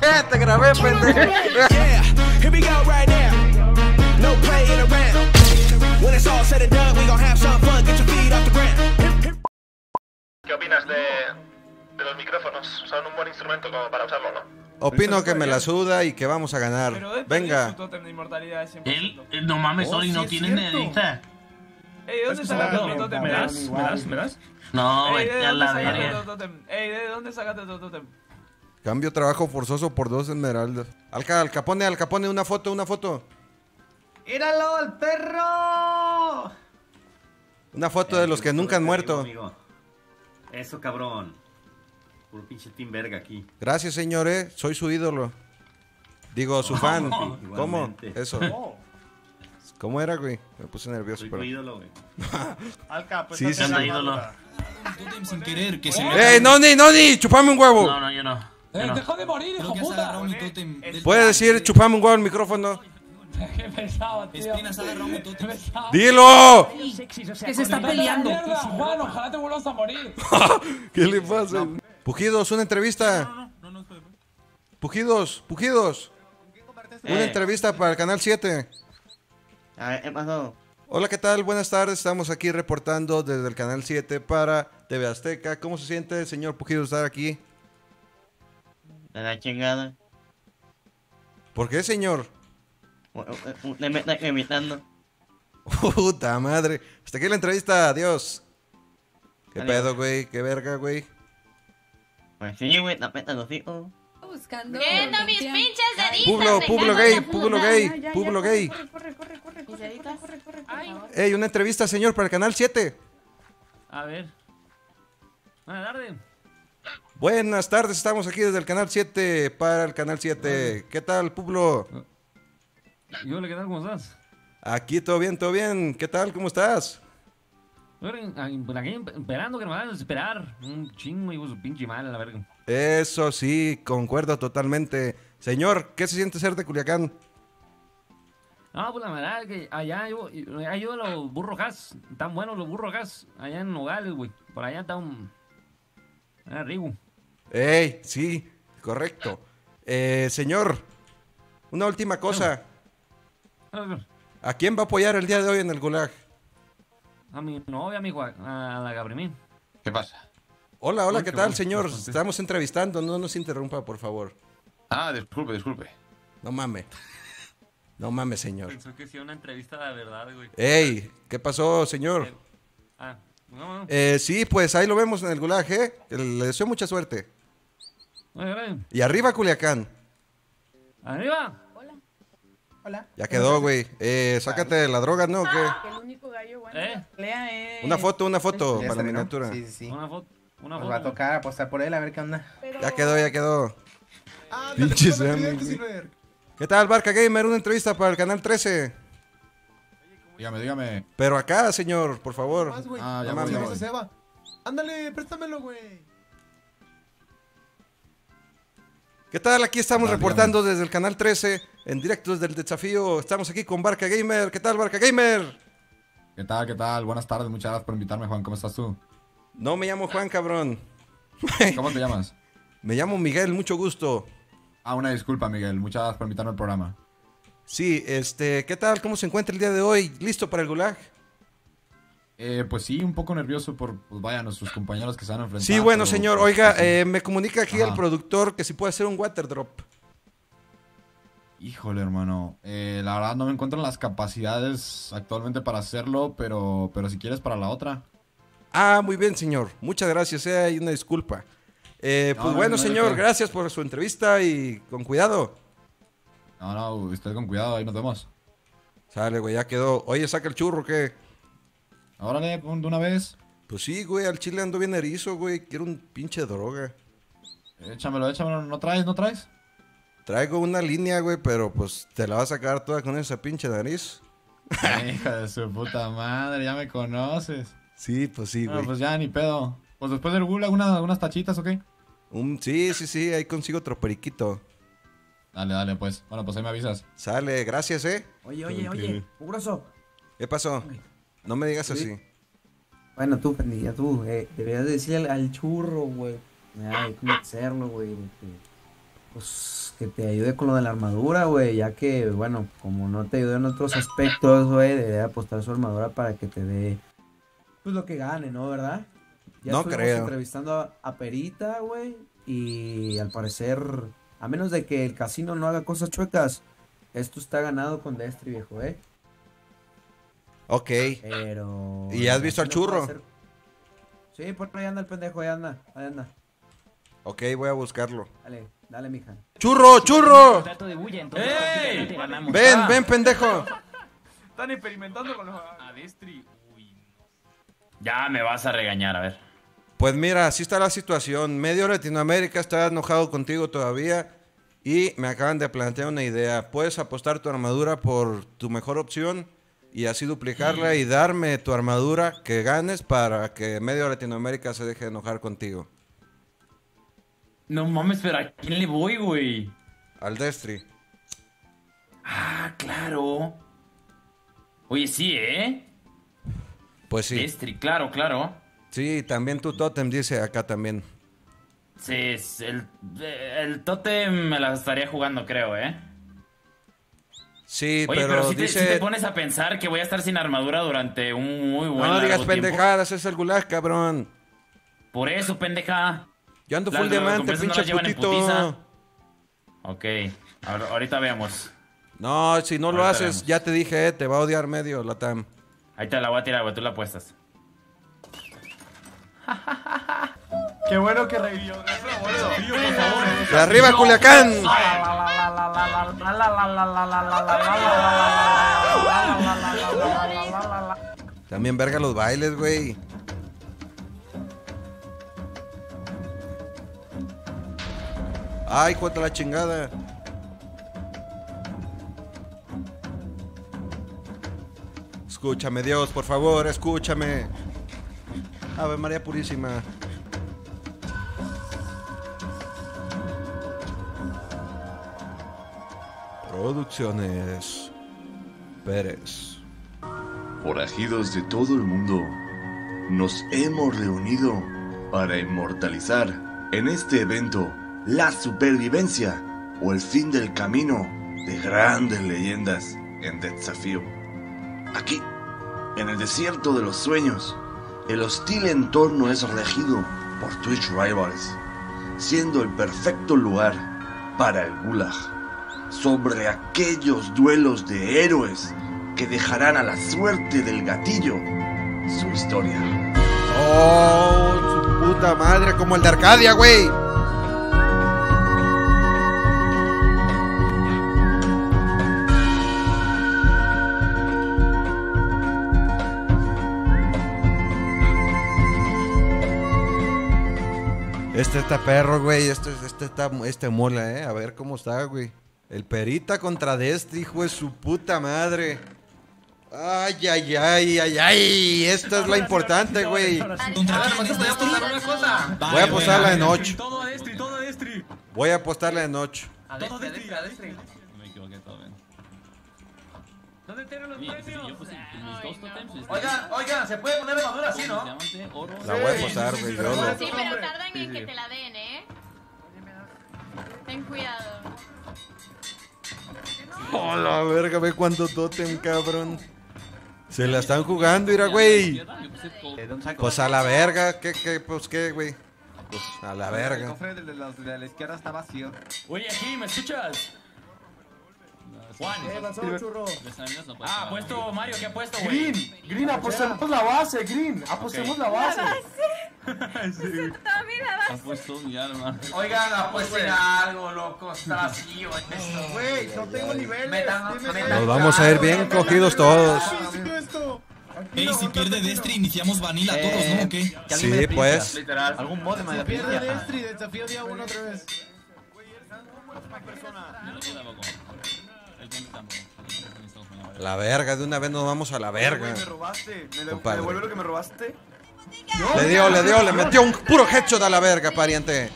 Te grabé, pendejo. Yeah, here we go right now. No playing around. When it's all said and done, we gon' have some fun. Get your feet off the ground. ¿Qué opinas de, de los micrófonos? Son un buen instrumento como para usarlo, ¿no? Opino que me la suda y que vamos a ganar. Pero Venga. su tótem de inmortalidad de 100%. Él, él- no mames, Oh, Oli, no sí es tiene. Ey, ¿de dónde Es sacaste como- tu tótem? ¿Me das? ¿Me das? ¿Me das? No, ¿de vete a dónde la verga. Ey, ¿de dónde sacaste tu tótem? Cambio trabajo forzoso por dos esmeraldas. Alca, al capone, al capone, una foto, una foto. ¡Míralo, el perro! Una foto de los que nunca han muerto. Amigo. Eso, cabrón. Puro pinche Team Verga aquí. Gracias, señor, eh. Soy su ídolo. Digo, su fan. ¿Cómo? Igualmente. Eso. ¿Cómo era, güey? Me puse nervioso. Soy tu ídolo, güey. Alca, pues Sí, sí, sí. ídolo. sin querer, que se ¡Ey, Noni, Noni! ¡Chupame un huevo! No, no, yo no. Yo no. ¡Deja de morir, hijo puta! Puedes decir, chupame un huevo al micrófono. ¡Qué pesado, tío! ¡Qué pesado! ¡Dilo! ¡Que se está peleando! ¡Mierda, Juan! ¡Ojalá te vuelvas a morir! ¿Qué le pasa? Pujidos, una entrevista. Pujidos, Pujidos. Una Eh. entrevista para el canal 7. A ver, ¿qué pasó? Hola, ¿qué tal? Buenas tardes. Estamos aquí reportando desde el canal 7 para TV Azteca. ¿Cómo se siente, señor Pujidos, estar aquí? De la chingada. ¿Por qué, señor? Usted me está imitando. Puta madre. Hasta aquí la entrevista. Adiós. ¿Qué Adiós. pedo, güey? ¿Qué verga, güey? Pues sí, güey, tapeta los hijos. Buscando. Viendo mis pinches deditos. Publo, publo gay, publo gay, publo gay. Mis deditos. Ey, una entrevista, señor, para el canal 7. A ver. Buenas tardes. Buenas tardes, estamos aquí desde el canal 7 para el canal 7. ¿Qué tal, Publo? Yo le quedé ¿cómo estás? Aquí todo bien, todo bien. ¿Qué tal? ¿Cómo estás? Por aquí esperando que me van a esperar. Un chingo y su pinche mal la verga. Eso sí, concuerdo totalmente. Señor, ¿qué se siente ser de Culiacán? No, pues la verdad es que allá yo, allá yo los burros gas, están buenos los burros gas, allá en Nogales, güey. Por allá está un... Ah, Rigo. Ey, sí, correcto. Eh, señor, una última cosa. ¿A quién va a apoyar el día de hoy en el Gulag? A mi novia, a mi Gua- a la Gabrimín. ¿Qué pasa? Hola, hola, ¿qué tal, señor? bastante. Estamos entrevistando, no nos interrumpa, por favor. Ah, disculpe, disculpe. No mames. No mames, señor. Pensó que hacía una entrevista de verdad, güey. Ey, ¿qué pasó, señor? Ah, no, no. Eh, sí, pues ahí lo vemos en el Gulag, ¿eh? Le deseo mucha suerte. Y arriba, Culiacán. Arriba. Hola. Ya quedó, güey. Eh, sácate la droga, ¿no? ¿O qué? El único gallo bueno. ¿Eh? Lea. Una foto, una foto Ya para la está, ¿no? miniatura. Sí, sí, sí. Una foto. Una Nos foto. va a tocar apostar por él a ver qué onda. Ya quedó, ya quedó. Silver. ¿Qué tal, Barca Gamer? Una entrevista para el canal 13. Dígame, dígame. Pero acá, señor, por favor. Más. Ah, ya No voy, ya voy. Ándale, préstamelo, güey. ¿Qué tal? Aquí estamos Ah, reportando desde el canal 13, en directo desde el desafío. Estamos aquí con Barca Gamer. ¿Qué tal, Barca Gamer? ¿Qué tal, qué tal? Buenas tardes, muchas gracias por invitarme, Juan. ¿Cómo estás tú? No me llamo Juan, cabrón. ¿Cómo te llamas? Me llamo Miguel, mucho gusto. Ah, una disculpa, Miguel. Muchas gracias por invitarme al programa. Sí, este, ¿qué tal? ¿Cómo se encuentra el día de hoy? ¿Listo para el gulag? Eh, pues sí, un poco nervioso por, pues vaya, nuestros compañeros que se van a enfrentar. Sí, bueno, pero, señor. pues, Oiga, pues, eh, me comunica aquí Ajá. el productor que si puede hacer un water drop. Híjole, hermano. Eh, la verdad no me encuentro en las capacidades actualmente para hacerlo, pero, pero si quieres para la otra. Ah, muy bien, señor. Muchas gracias. Eh, hay una disculpa. Eh, pues no, bueno, no señor, gracias por su entrevista y con cuidado. No, no, usted con cuidado, ahí nos vemos. Sale, güey, ya quedó. Oye, saca el churro, ¿qué? Órale, de una vez. Pues sí, güey, al chile ando bien erizo, güey. Quiero un pinche droga. Échamelo, échamelo. ¿No traes, no traes? Traigo una línea, güey, pero pues te la vas a sacar toda con esa pinche nariz. Hija de su puta madre, ya me conoces. Sí, pues sí, güey. pues ya, ni pedo. Pues después del gulag, una- unas tachitas, ¿ok? Un- sí, sí, sí, ahí consigo otro periquito. Dale, dale, pues. Bueno, pues ahí me avisas. Sale, gracias, ¿eh? Oye, oye, oye. Mugroso. ¿Qué pasó? No me digas así. Bueno, tú, pendilla, tú, eh, deberías decirle al, al churro, güey. Ay, cómo hacerlo, güey. Pues que te ayude con lo de la armadura, güey, ya que, bueno, como no te ayudó en otros aspectos, güey, debería apostar su armadura para que te dé, pues lo que gane, ¿no? ¿Verdad? Ya No estuvimos creo. entrevistando a, a Perita, güey, y al parecer, a menos de que el casino no haga cosas chuecas, esto está ganado con Destry, viejo, ¿eh? Ok. Pero... ¿Y has visto al churro? Sí, por ahí anda el pendejo, ahí anda, ahí anda. Ok, voy a buscarlo. Dale, dale, mija. ¡Churro, churro! Trato de bulla, entonces ¡Ey! prácticamente ganamos. Ven, Ah. ven, pendejo. Están experimentando con los. A Destry. Uy. Ya me vas a regañar, a ver. Pues mira, así está la situación. Medio Latinoamérica está enojado contigo todavía y me acaban de plantear una idea. Puedes apostar tu armadura por tu mejor opción y así duplicarla y darme tu armadura que ganes para que medio Latinoamérica se deje de enojar contigo. No mames, pero ¿a quién le voy, güey? Al Destry. Ah, claro. Oye, sí, ¿eh? Pues sí. Destry, claro, claro. Sí, también tu totem dice acá también. Sí, el, el totem me la estaría jugando, creo, ¿eh? Sí, Oye, pero, pero, si, te, dice... si te pones a pensar que voy a estar sin armadura durante un muy buen no digas pendejadas, es el gulag, cabrón. Por eso, pendeja. Yo ando full diamante, no pinche en putito. Ok, ahora- ahorita veamos. No, si no lo haces, vemos. ya te dije, eh, te va a odiar medio, Latam. Ahí te la voy a tirar, güey, tú la apuestas. Qué bueno que revivió. ¡De arriba, Culiacán! También verga los bailes, güey. Ay, cuánta la chingada. Escúchame, Dios, por favor, escúchame. Ave María Purísima. Producciones Pérez. Forajidos de todo el mundo, nos hemos reunido para inmortalizar en este evento la supervivencia o el fin del camino de grandes leyendas en desafío. Aquí, en el desierto de los sueños, el hostil entorno es regido por Twitch Rivals, siendo el perfecto lugar para el Gulag sobre aquellos duelos de héroes que dejarán a la suerte del gatillo su historia. Oh, su puta madre, como el de Arcadia, güey. Este está perro, güey. Este, este está, este mola, eh. A ver cómo está, güey. El perita contra Destri, hijo de su puta madre. Ay, ay, ay, ay, ay. Esta es la importante, güey. Voy a apostarla en 8. Todo a Destry, todo a Destry. Voy a apostarla en 8. A Destry, a Destry, ¿Dónde tienen los pues, premios? yo puse mis dos totems. este, Oigan, oigan, se puede poner armadura así, ¿no? diamante, oro. La voy a apostar, güey. lo- Sí, pero tardan en que te la den, ¿eh? Ten cuidado. Oh, la verga, ve cuánto totem, cabrón. Se la están jugando, mira, güey. Pues a la verga, ¿qué, qué, pues qué, güey? Pues a la El verga. cofre de la, de la izquierda está vacío. Oye, aquí, ¿me escuchas? Juan. ¿Qué pasó, churro? Ah, ha puesto Mario, ¿qué ha puesto, güey? Green, Green, apostemos la base, Green, apostemos la base. Ha puesto mi arma. Oigan, apuesten a algo, loco. Está vacío esto. Güey, no tengo niveles. Nos vamos a ir bien cogidos todos. Ey, si pierde Destry, iniciamos Vanilla todos, ¿no? ¿O qué? Sí, pues. Literal. Algún mod de Si pierde Destry, desafío día uno otra vez. La verga, de una vez nos vamos a la verga. Me robaste. ¿Me, Compadre. devuelve lo que me robaste? Le dio, le dio, le metió un puro headshot a la verga, pariente.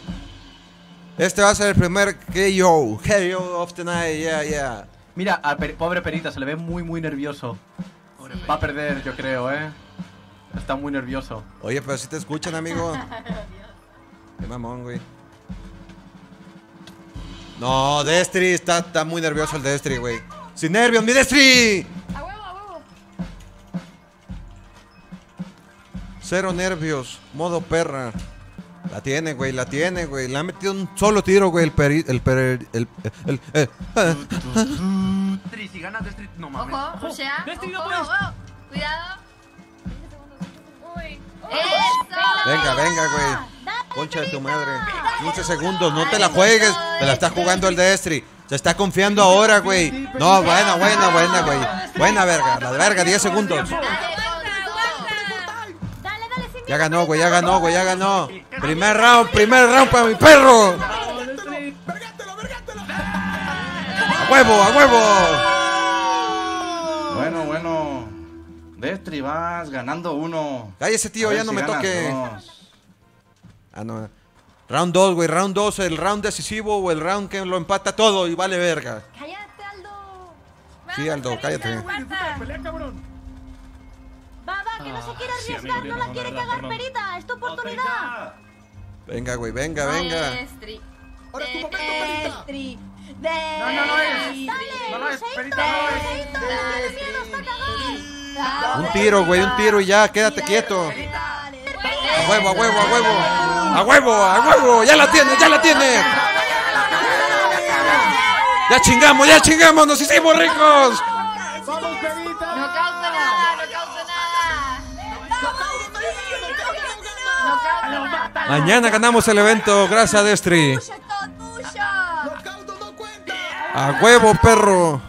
Este va a ser el primer KO. KO of the night, yeah, yeah. Mira, al per- pobre Perita se le ve muy, muy nervioso. Va a perder, yo creo, ¿eh? Está muy nervioso. Oye, pero si te escuchan, amigo. Qué mamón, güey. No, Destry, está, está muy nervioso el Destry, güey. ¡Sin nervios, mi Destry! A huevo, a huevo. Cero nervios, modo perra. La tiene, güey, la tiene, güey. Le ha metido un solo tiro, güey, el peri... El peri... El... el, el- eh. Destri, si ganas Destri, no mames. Ojo, o sea. Ojo, no puedes. ojo. Cuidado. Uy. ¡Eso! Venga, venga, güey. Concha de tu madre. 15 segundos, no te la juegues. Te la está jugando el Destry. Se está confiando ahora, güey. No, buena, buena, buena, güey. Buena verga, la verga, 10 segundos. Ya ganó, güey, ya ganó, güey, ya ganó. Primer round, primer round para mi perro. A huevo, a huevo. Bueno, bueno. Destri, vas ganando uno. Cállese, tío, ya no me ganas toque. dos. Ah, no. Round 2, güey, round 2, el round decisivo o el round que lo empata todo y vale verga. Cállate, Aldo. Sí, Aldo, cállate. Pelea, cabrón. Va, va, que no se quiere Ah, sí, arriesgar, no la no, quiere cagar perdón. perita, es tu oportunidad. Venga, güey, venga, venga. Destri. Ahora es tu momento, Perita. Destri. No, no, no es. Dale, No, no es, Perita, no es. Roseito, no tiene miedo, está cagado. Un tiro, güey, un tiro y ya, quédate quieto. A huevo, a huevo, a huevo. A huevo, a huevo. Ya la tiene, ya la tiene. Ya chingamos, ya chingamos, nos hicimos ricos. ¡Vamos, Perita! No causa nada, no causa nada. No causa nada. Mañana ganamos el evento, gracias a Destry. Tuyo. A huevo, perro.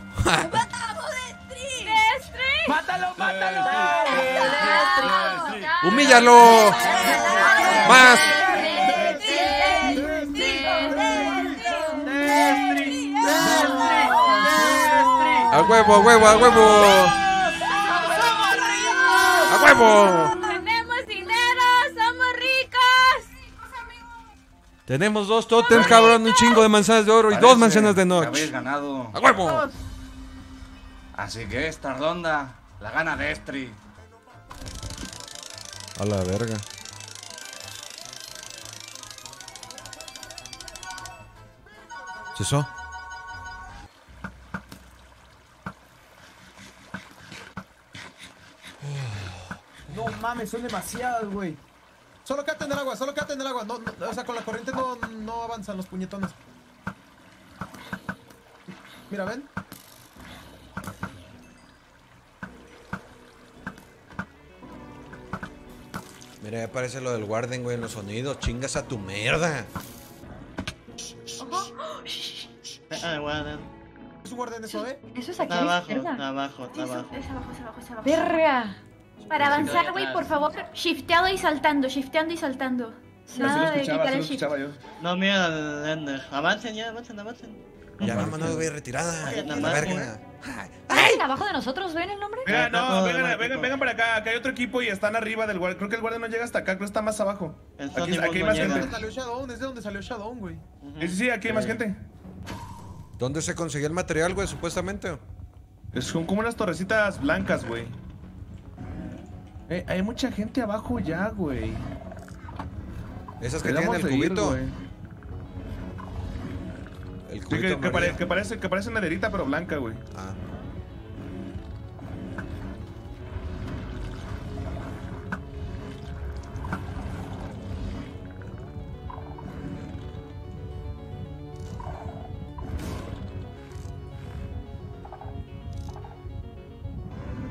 Destri. ¡Mátalo, mátalo! Humíllalo. Más. A huevo, a huevo, a huevo. A huevo. Tenemos dinero, somos ricos. Tenemos dos totems, cabrón, un chingo de manzanas de oro y dos manzanas de noche. Habéis ganado. ¡A huevo! Así que esta ronda la gana Destri. A la verga. ¿Cesó? No mames, son demasiadas, güey. Solo quédate en el agua, solo quédate en el agua. No, no, o sea, con la corriente no, no avanzan los puñetones. Mira, ven. Mira, ya aparece lo del Warden, güey, en los sonidos. Chingas a tu mierda. Ah. ¿Es un guardián eso, eh? Eso es aquí Está abajo, está abajo, está abajo. Es abajo, es abajo, es abajo. Verga. Para avanzar, güey, por favor, shifteado y saltando, shifteando y saltando. Nada de quitar el shift. No, mira, Ender. Avancen ya, avancen, avancen. Ya vámonos, güey, retirada. Ay, A la verga. ¿Alguien abajo de nosotros ven el nombre? Mira, no, vengan, vengan, vengan para acá. Acá hay otro equipo y están arriba del guardia. Creo que el guardia no llega hasta acá, creo que está más abajo. Aquí, aquí hay no más gente. Salió Shadow, es de donde salió Shadow, güey. Sí, sí, sí, aquí hay más gente. ¿Dónde se consiguió el material, güey, supuestamente? Son como unas torrecitas blancas, güey. Eh, hay mucha gente abajo ya, güey. Esas que tienen el cubito. El Sí, que, que, pare- que parece, que parece nederita, pero blanca, güey. Ah.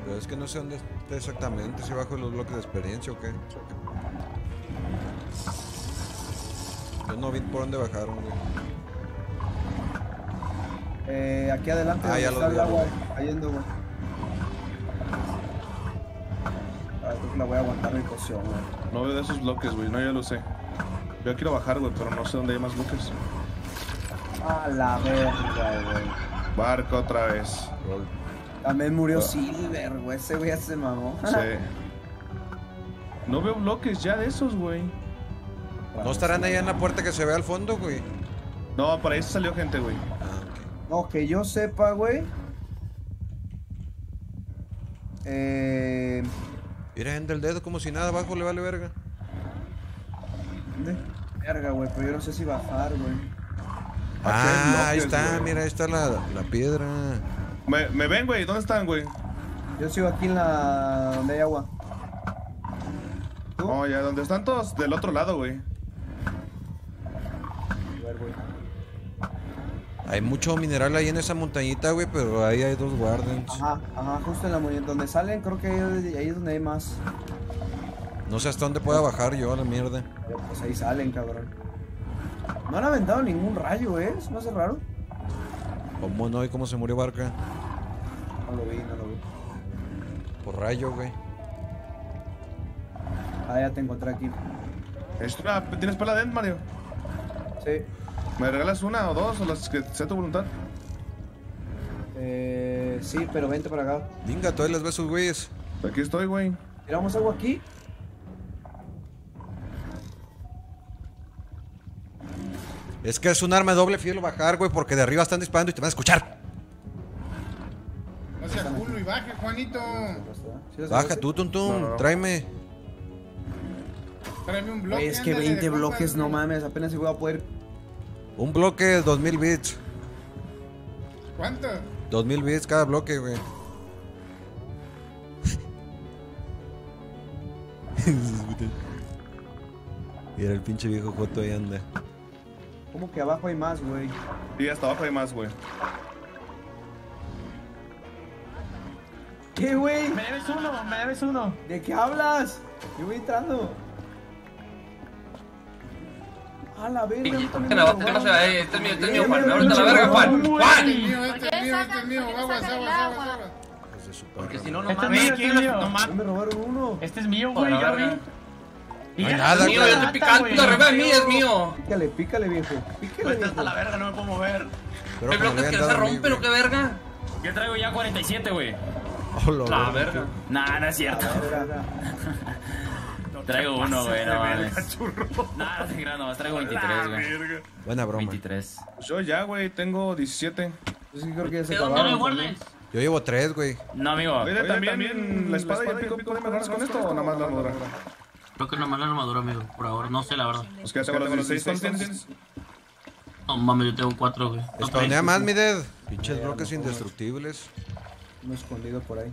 Pero es que no sé dónde está exactamente, si bajo los bloques de experiencia o qué. Yo no vi por dónde bajaron, güey. Eh, aquí adelante. Ah, está el agua cayendo, güey. Ah, creo que la voy a aguantar mi poción, güey. No veo de esos bloques, güey. No, ya lo sé. Yo quiero bajar, güey, pero no sé dónde hay más bloques. A la verga, güey. Barco otra vez. También murió Ah. Silver, güey. Ese güey ya se mamó. Sí. No veo bloques ya de esos, güey. ¿No estarán ahí en la puerta que se ve al fondo, güey? No, por ahí salió gente, güey. No, que yo sepa, güey. Eh. Mira, anda el dedo como si nada abajo le vale verga. ¿Dónde? Verga, güey, pero yo no sé si bajar, güey. Ah, ahí está, güey. mira, ahí está la, la piedra. Me, me ven, güey. ¿Dónde están, güey? Yo sigo aquí en la. donde hay agua. Oh, ya, donde están todos del otro lado, güey. Hay mucho mineral ahí en esa montañita, güey, pero ahí hay dos guardians. Ajá, ajá, justo en la montaña. Donde salen, creo que ahí, ahí es donde hay más. No sé hasta dónde pueda bajar yo a la mierda. Pero pues ahí salen, cabrón. No han aventado ningún rayo, ¿eh? ¿Se me hace raro? ¿Cómo no? ¿Y cómo se murió Barca? No lo vi, no lo vi. Por rayo, güey. Ah, ya te encontré aquí. ¿Tienes pala de Mario? Sí. ¿Me regalas una o dos o las que sea tu voluntad? Eh, sí, pero vente para acá. Venga, todavía les ves sus güeyes. Aquí estoy, güey. ¿Tiramos agua aquí? Es que es un arma de doble filo bajar, güey, porque de arriba están disparando y te van a escuchar. No seas culo y baje, Juanito. Baja tú, tum, tum, No, no. tráeme. Tráeme un bloque. Es que ándale, 20 de bloques, no mames, apenas si voy a poder. Un bloque de 2000 bits. ¿Cuánto? 2000 bits cada bloque, güey. y era el pinche viejo Joto ahí anda. ¿Cómo que abajo hay más, güey? Sí, hasta abajo hay más, güey. ¿Qué, güey? Me debes uno, me debes uno. ¿De qué hablas? Yo voy entrando. A la verga. mí también. Este es mío, este es mío, Juan. Ahorita la verga, Juan. ¡Juan! Este es mío, este es mío, este es mío. Aguas, aguas, aguas, aguas. Porque si no, no Este es mames. mío, este es mío. No A mames. mí me robaron uno. Este es mío, güey, ya vi. No hay nada, Mío, yo estoy picando, de arriba es mío, es mío. Pícale, pícale, viejo. Pícale, Está hasta la viejo. verga, no me puedo mover. Bloques que se rompen, ¿o qué verga? Yo traigo ya 47, güey. Oh, la La verga. Nah, no es cierto. Traigo uno, güey, no mames. No te creas, nomás traigo 23, güey. Buena broma. 23. Yo ya, güey, tengo 17. Yo sí creo que ya se ¿De dónde lo acabaron. guardes? Yo llevo tres, güey. No, amigo. Oye, también, la espada y el pico, ¿pueden mejorar con esto o nada más la armadura? Creo que nomás la armadura, amigo. Por ahora, no sé, la verdad. Pues que ya tengo los 16 tienes. No mames, yo tengo cuatro, güey. No, Spawnea más, mi dead. Pinches bloques no indestructibles. Uno escondido por ahí.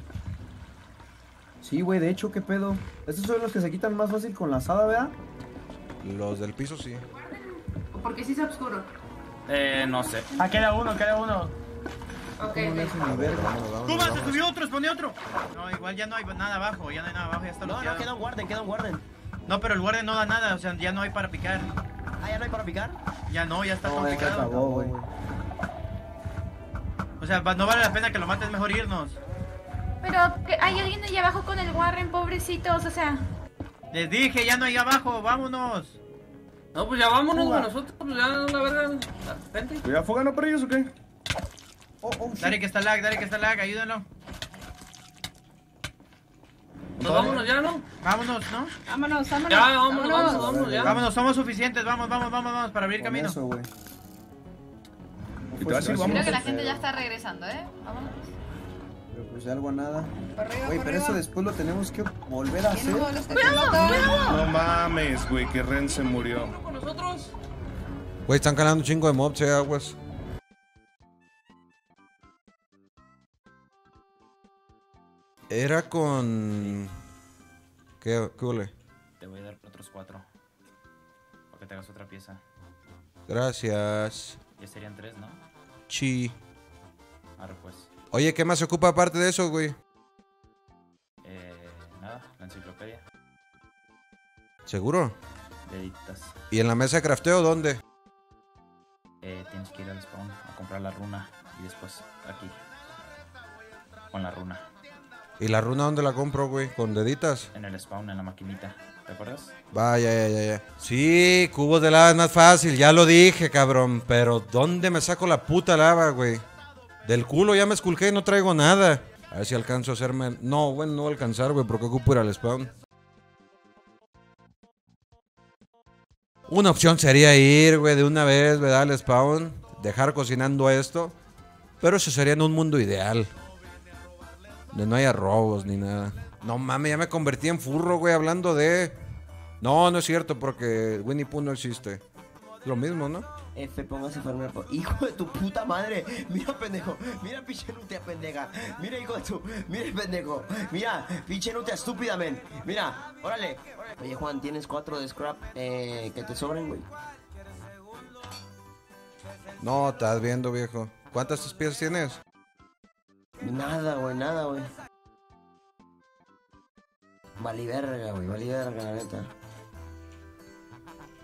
Sí, güey, de hecho, ¿qué pedo? Estos son los que se quitan más fácil con la asada, ¿verdad? Los del piso sí. Porque sí es oscuro. Eh, no sé. Ah, queda uno, queda uno. Ok, vámonos, ¡Toma, se subió otro, expone otro! No, igual ya no hay nada abajo, ya no hay nada abajo, ya está No, no, queda un guarden, queda un guarden. No, pero el guardia no da nada, o sea, ya no hay para picar. Ah, ya no hay para picar. Ya no, ya está No, todo ya acabó. O sea, no vale la pena que lo mates, mejor irnos. Pero hay alguien allá abajo con el Warren, pobrecitos, o sea. Les dije, ya no hay abajo, vámonos. No, pues ya vámonos, Fuga. güey, nosotros, pues ya, la verga. Vente. ¿Ya fugan por ellos o qué? Oh, oh. Dale que está lag, dale que está lag, ayúdenlo. Pues vámonos ya, ¿no? Vámonos, ¿no? Vámonos, vámonos. Ya, vámonos, vámonos, vámonos, ya. Vámonos, somos suficientes, vamos, vamos, vamos, vamos, para abrir Con camino. eso, güey. Y te vas a ir, Creo vamos. que la gente ya está regresando, ¿eh? Vámonos. Pues de algo a nada. Güey, pero eso después lo tenemos que volver a hacer. No mames, güey, que Ren se murió. ¿Con nosotros? Güey, están calando un chingo de mobs, eh, aguas. Era con... ¿Qué, qué ole? Te voy a dar otros cuatro. Para que te hagas otra pieza. Gracias. Ya serían tres, ¿no? Chi. Ahora pues. Oye, ¿qué más se ocupa aparte de eso, güey? Eh, nada, la enciclopedia. ¿Seguro? Deditas. ¿Y en la mesa de crafteo dónde? Eh, tienes que ir al spawn a comprar la runa y después aquí. Con la runa. ¿Y la runa dónde la compro, güey? ¿Con deditas? En el spawn, en la maquinita. ¿Te acuerdas? Vaya, ya, ya, ya. Sí, cubos de lava es más fácil, ya lo dije, cabrón. Pero ¿dónde me saco la puta lava, güey? Del culo ya me esculqué no traigo nada. A ver si alcanzo a hacerme... No, bueno, no voy a alcanzar, güey, porque ocupo ir al spawn. Una opción sería ir, güey, de una vez, ¿verdad? Al spawn. Dejar cocinando esto. Pero eso sería en un mundo ideal. Donde no haya robos ni nada. No mames, ya me convertí en furro, güey, hablando de... No, no es cierto, porque Winnie Pooh no existe. Lo mismo, ¿no? F, póngase po- Hijo de tu puta madre. Mira, pendejo. Mira, pinche nutea, pendeja. Mira, hijo de tu. Mira, pendejo. Mira, pinche nutea estúpida, men. Mira, órale. Oye, Juan, ¿tienes cuatro de scrap eh, que te sobren, güey? No, estás viendo, viejo. ¿Cuántas piezas tienes? Nada, güey, nada, güey. Vali verga, güey. Vali verga, la neta.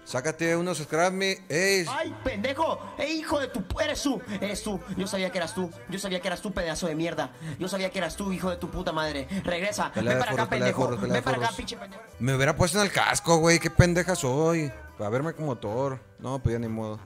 Sácate unos scrap me. ¡Ey! ¡Ay, pendejo! ¡Ey, hijo de tu... Eres tú, eres tú. Yo sabía que eras tú. Yo sabía que eras tú, pedazo de mierda. Yo sabía que eras tú, hijo de tu puta madre. Regresa. Pelea Ven para acá, pendejo. de Ven para acá, pinche pendejo. Me hubiera puesto en el casco, güey. Qué pendeja soy. Para verme como Thor. No, pues ya ni modo.